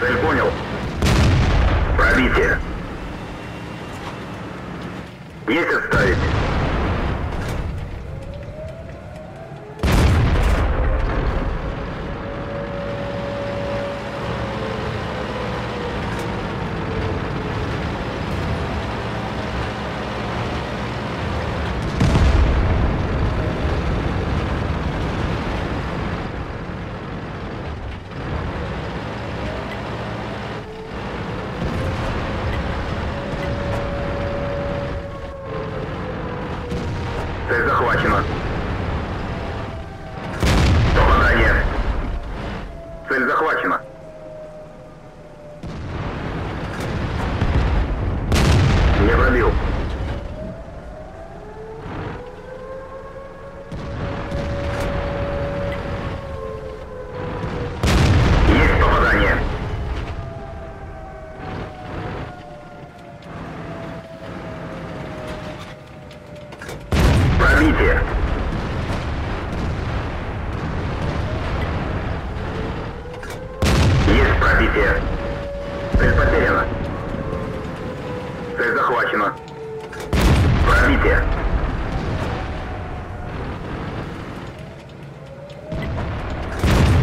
Цель понял. Пробитие. Есть отставить. Цель Пробитие. Есть пробитие. Цель потеряна. Цель захвачена. Пробитие.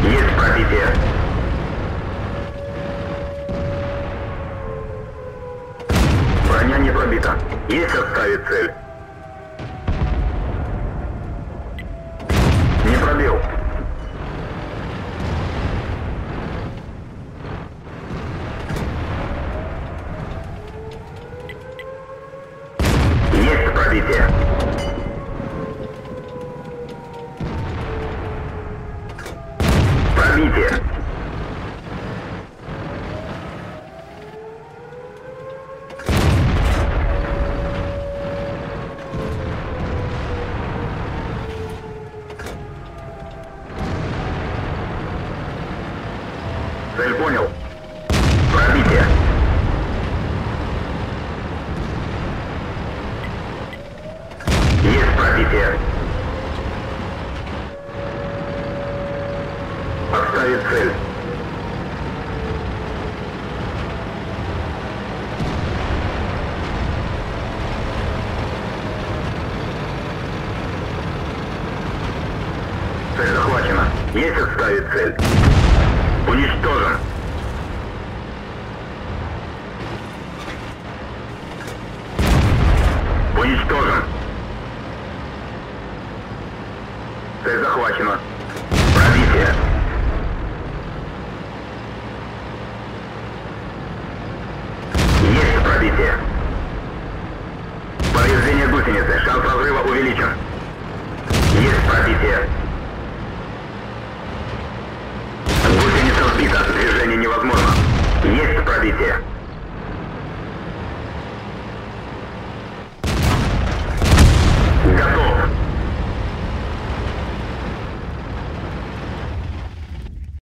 Есть пробитие. Броня не пробита. Есть отставить цель. Не пробил. Есть пробитие. Пробитие. Понял. Пробитие. Есть пробитие. Поставить цель. Цель захвачена. Есть отставить цель. Станция захвачена. Пробитие. Есть пробитие. Повреждение гусеницы. Шанс разрыва увеличен. Есть пробитие. Гусеница сбита. Движение невозможно. Есть пробитие.